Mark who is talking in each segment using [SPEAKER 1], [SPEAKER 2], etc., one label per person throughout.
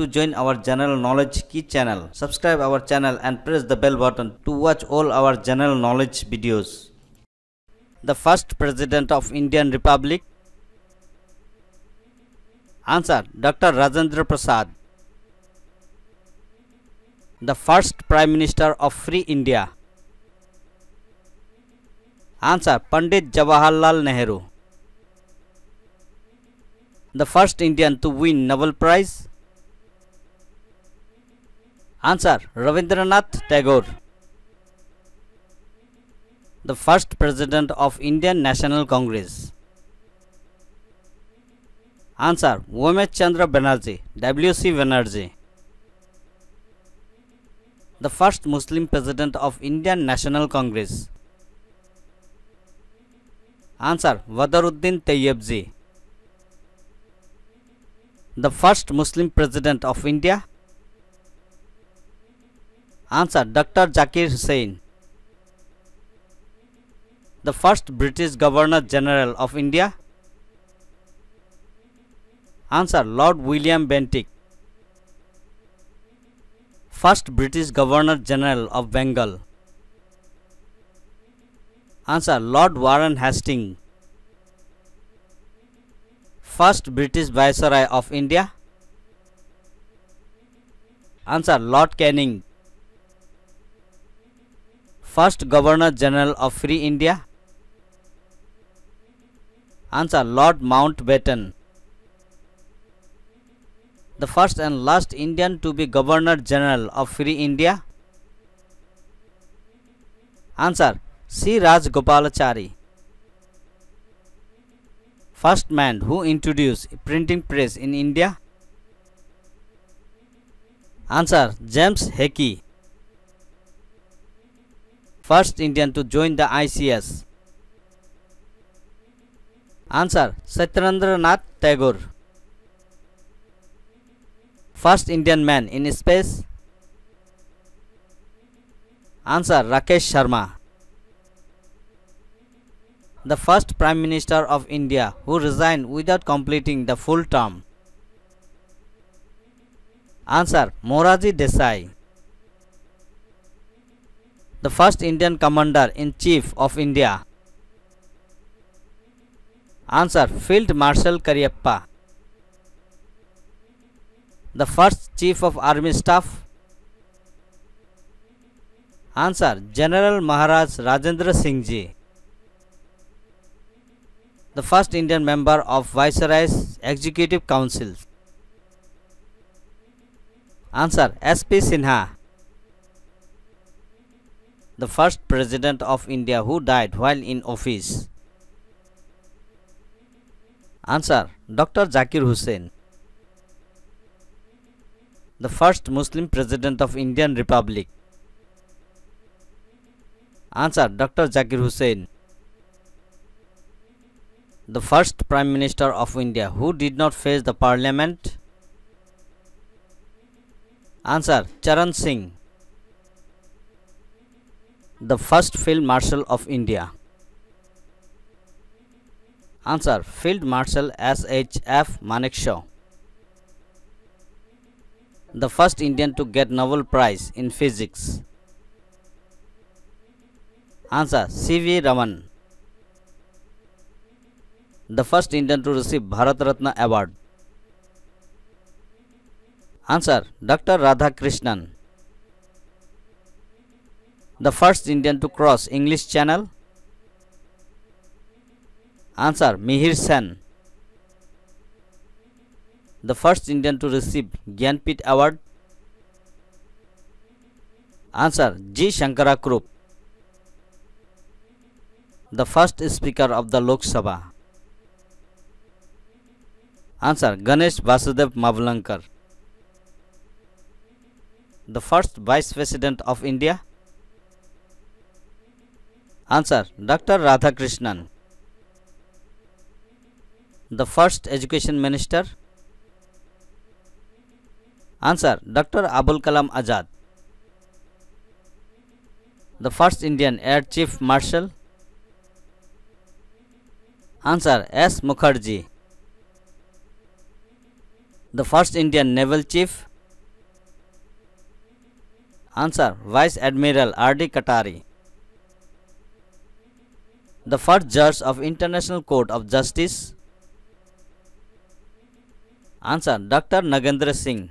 [SPEAKER 1] to join our general knowledge key channel. Subscribe our channel and press the bell button to watch all our general knowledge videos. The first president of Indian Republic Answer Dr. Rajendra Prasad The first Prime Minister of Free India Answer Pandit Jawaharlal Nehru The first Indian to win Nobel Prize Answer Rabindranath Tagore. The first President of Indian National Congress. Answer Womesh Chandra Banerjee W.C. Banerjee. The first Muslim President of Indian National Congress. Answer Badruddin Tayyibji The first Muslim President of India Answer Dr. Zakir Hussain. The first British Governor General of India. Answer Lord William Bentinck. First British Governor General of Bengal. Answer Lord Warren Hastings. First British Viceroy of India. Answer Lord Canning First Governor General of Free India? Answer Lord Mountbatten. The first and last Indian to be Governor General of Free India? Answer C. Rajagopalachari First man who introduced printing press in India? Answer James Hicky First Indian to join the ICS Answer Satyendranath Tagore. First Indian man in space. Answer Rakesh Sharma. The first Prime Minister of India who resigned without completing the full term. Answer Morarji Desai The first Indian Commander in Chief of India. Answer Field Marshal Cariappa The first Chief of Army Staff. Answer General Maharaj Rajendra Singh Ji. The first Indian member of Viceroy's Executive Council. Answer S.P. Sinha The first President of India who died while in office Answer Dr. Zakir Hussain The first Muslim President of Indian Republic Answer Dr. Zakir Hussain The first Prime Minister of India who did not face the Parliament Answer Charan Singh The first Field Marshal of India Answer Field Marshal S. H. F. Manekshaw The first Indian to get Nobel Prize in Physics Answer C.V. Raman The first Indian to receive Bharat Ratna Award Answer Dr. Radhakrishnan The first Indian to cross English Channel? Answer Mihir Sen. The first Indian to receive Gyanpith Award? Answer G. Sankara Kurup The first Speaker of the Lok Sabha. Answer Ganesh Vasudev Mavlankar. The first Vice President of India answer doctor Radhakrishnan the first education minister answer doctor Abul Kalam Azad the first Indian air chief marshal answer S Mukherjee the first Indian naval chief answer vice admiral R D Katari The first judge of International Court of Justice. Answer Dr. Nagendra Singh.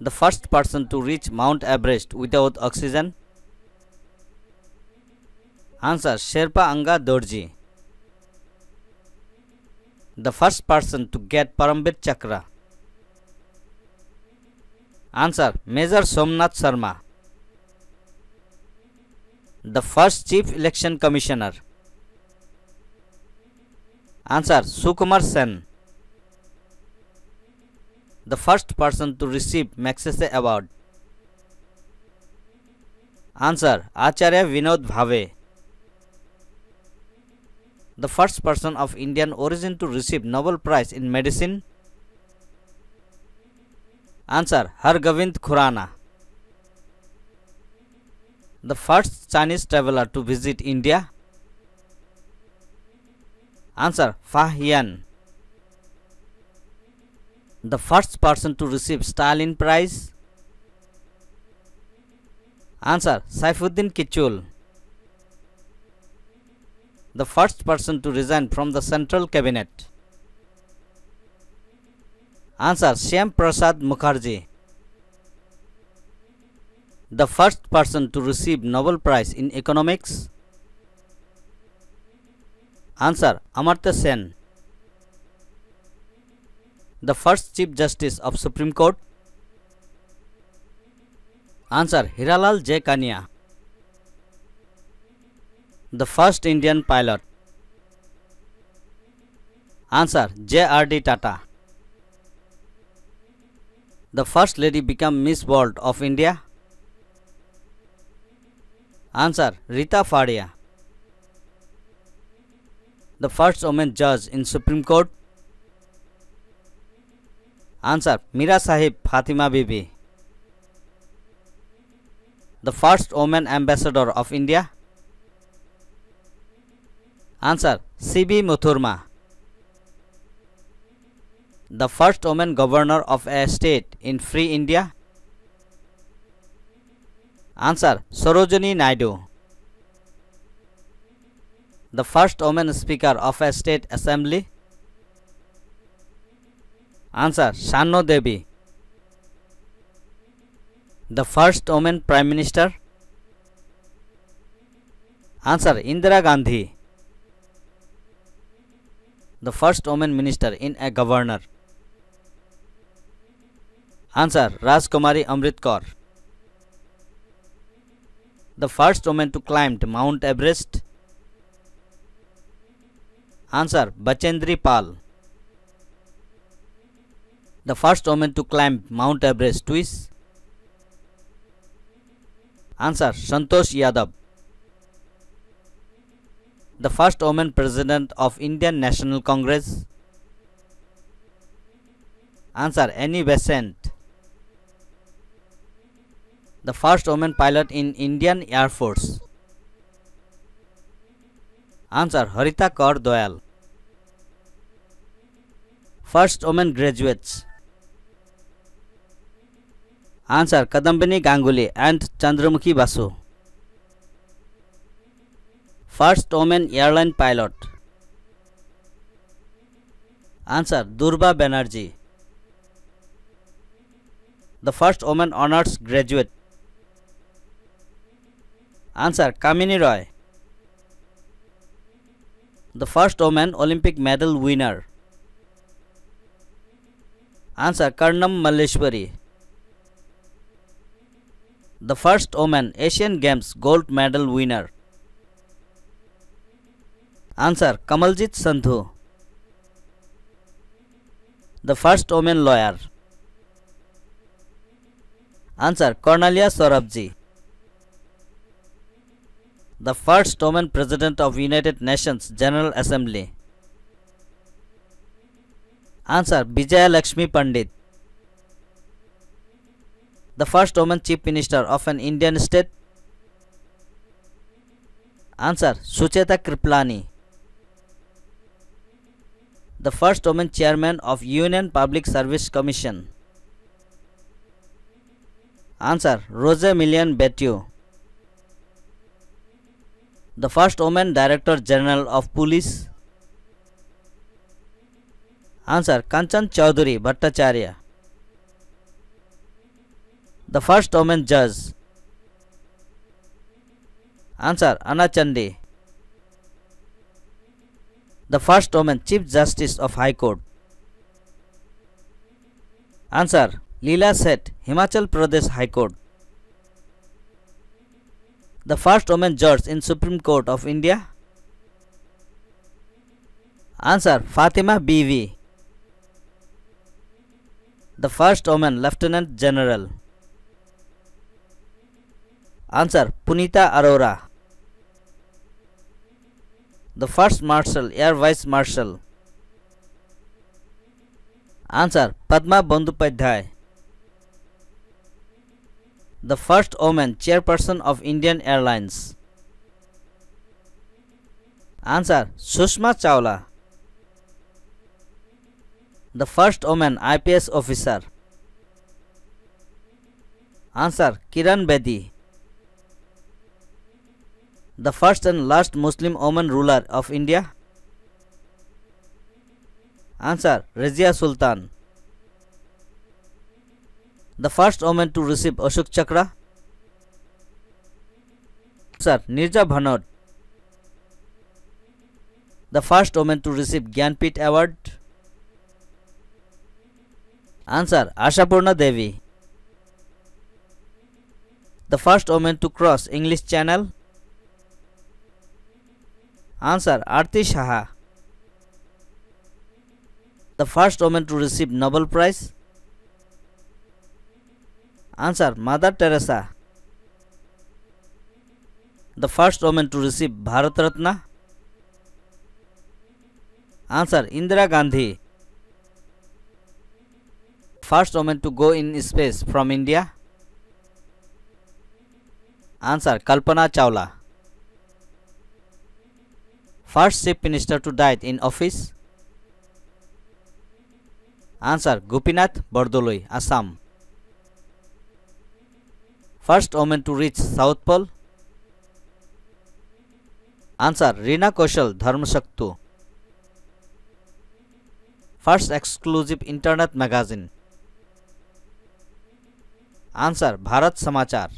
[SPEAKER 1] The first person to reach Mount Everest without oxygen. Answer Sherpa Anga Dorji. The first person to get Param Vir Chakra. Answer Major Somnath Sharma. The first chief election commissioner answer Sukumar Sen the first person to receive Magsaysay award answer Acharya Vinod Bhave the first person of Indian origin to receive Nobel prize in medicine answer Hargobind Khorana The first Chinese traveler to visit India. Answer Fahian. The first person to receive Stalin Prize. Answer Saifuddin Kitchlew. The first person to resign from the central cabinet. Answer Shyam Prasad Mukherjee. The first person to receive Nobel Prize in Economics. Answer Amartya Sen. The first Chief Justice of Supreme Court. Answer Hiralal J. Kania. The first Indian pilot. Answer J.R.D. Tata. The first lady become Miss World of India. Answer Rita Faria. The first woman judge in Supreme Court. Answer Mira Sahib Fatima Bibi. The first woman ambassador of India. Answer C.B. Muthamma. The first woman governor of a state in free India. Answer Sarojini Naidu the first women speaker of a state assembly answer Shano Devi the first women prime minister answer Indira Gandhi the first women minister in a governor answer Rajkumari Amrit Kaur The first woman to climb Mount Everest. Answer Bachendri Pal. The first woman to climb Mount Everest twice. Answer Santosh Yadav. The first woman president of Indian National Congress. Answer Annie Besant. The first woman pilot in Indian Air Force. Answer Harita Kaur Doyal. First woman graduates. Answer Kadambini Ganguly and Chandramukhi Basu. First woman airline pilot. Answer Durba Banerjee. The first woman honors graduate. Answer Kamini Roy. The first woman Olympic medal winner. Answer Karnam Malleshwari. The first woman Asian Games gold medal winner. Answer Kamaljit Sandhu. The first woman lawyer. Answer Cornelia Sorabji. The first woman president of United Nations General Assembly. Answer Vijaya Lakshmi Pandit. The first woman chief minister of an Indian state. Answer Sucheta Kripalani. The first woman chairman of Union Public Service Commission. Answer Rose Millian Bathew. The first woman Director General of Police. Answer Kanchan Chaudhary Bhattacharya. The first woman judge. Answer Anna Chandi. The first woman Chief Justice of High Court. Answer Leela Seth, Himachal Pradesh High Court. The first woman judge in Supreme Court of India. Answer Fatima BV. The first woman Lieutenant General. Answer Punita Arora. The first Marshal Air Vice Marshal. Answer Padma Bandyopadhyay. The first woman chairperson of Indian Airlines. Answer Sushma Chawla. The first woman IPS officer. Answer Kiran Bedi. The first and last Muslim woman ruler of India. Answer Razia Sultan. The first woman to receive Ashok Chakra. Answer Nirja Bhanot. The first woman to receive Gyanpit Award. Answer Ashapurna Devi. The first woman to cross English Channel. Answer Arti Shaha. The first woman to receive Nobel Prize. Answer mother Teresa the first women to receive Bharat Ratna answer Indira Gandhi first women to go in space from India answer Kalpana Chawla first chief minister to died in office answer Gopinath Bordoloi Assam First woman to reach South Pole. Answer Rina Kaushal Dharmashaktu. First exclusive internet magazine. Answer Bharat Samachar.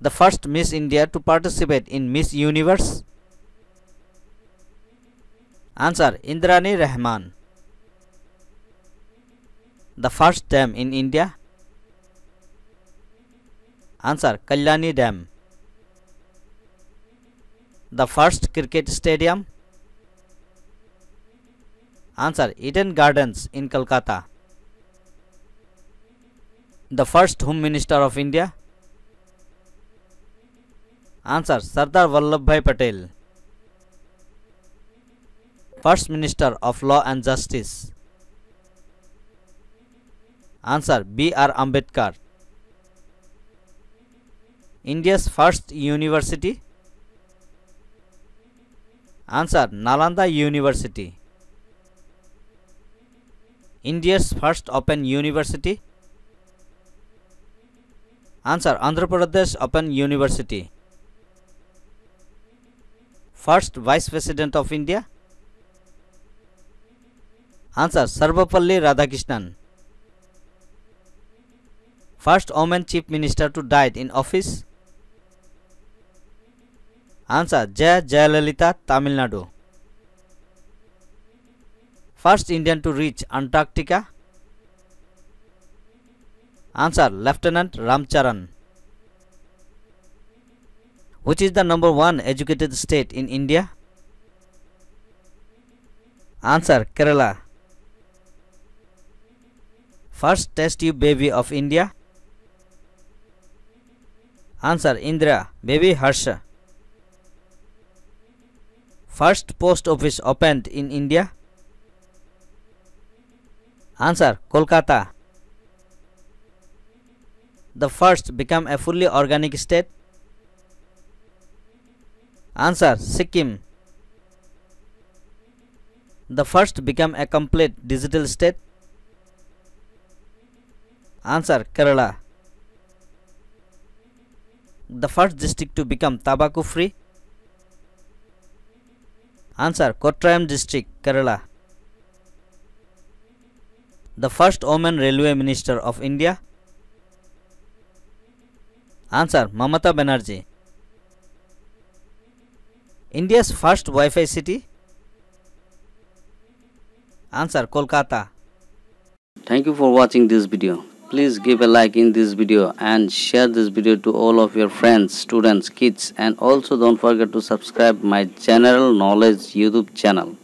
[SPEAKER 1] The first Miss India to participate in Miss Universe. Answer Indrani Rahman. The first dam in India. Answer Kalyani dam the first cricket stadium answer Eden Gardens in Calcutta the first home minister of India answer Sardar Vallabhbhai Patel first minister of law and justice answer B R Ambedkar First university. Answer Nalanda University. India's first open university. Answer Andhra Pradesh Open University. First Vice President of India. Answer Sarvapalli Radhakrishnan. First woman Chief Minister to died in office. Answer J Jayalalithaa Tamil Nadu first Indian to reach Antarctica answer lieutenant Ramcharan which is the number one educated state in India answer Kerala first test you baby of India answer Indira baby Harsh First post office opened in India? Answer Kolkata. The first become a fully organic state? Answer Sikkim. The first become a complete digital state? Answer Kerala. The first district to become tobacco free? Answer Kottayam district, Kerala. The first woman railway minister of India? Answer Mamata Banerjee. India's first Wi-Fi city? Answer Kolkata. Thank you for watching this video. Please give a like in this video and share this video to all of your friends, students, kids and also don't forget to subscribe my general knowledge YouTube channel.